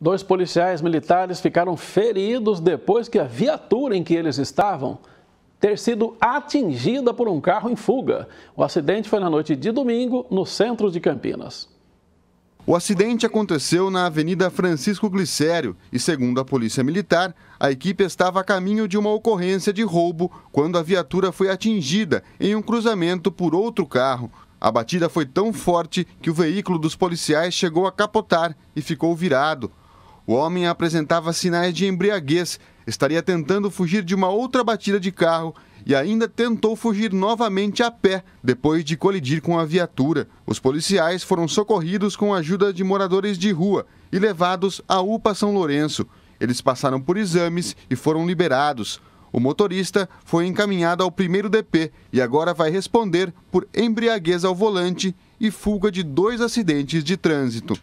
Dois policiais militares ficaram feridos depois que a viatura em que eles estavam ter sido atingida por um carro em fuga. O acidente foi na noite de domingo, no centro de Campinas. O acidente aconteceu na Avenida Francisco Glicério e, segundo a Polícia Militar, a equipe estava a caminho de uma ocorrência de roubo quando a viatura foi atingida em um cruzamento por outro carro. A batida foi tão forte que o veículo dos policiais chegou a capotar e ficou virado. O homem apresentava sinais de embriaguez, estaria tentando fugir de uma outra batida de carro e ainda tentou fugir novamente a pé depois de colidir com a viatura. Os policiais foram socorridos com a ajuda de moradores de rua e levados à UPA São Lourenço. Eles passaram por exames e foram liberados. O motorista foi encaminhado ao primeiro DP e agora vai responder por embriaguez ao volante e fuga de dois acidentes de trânsito.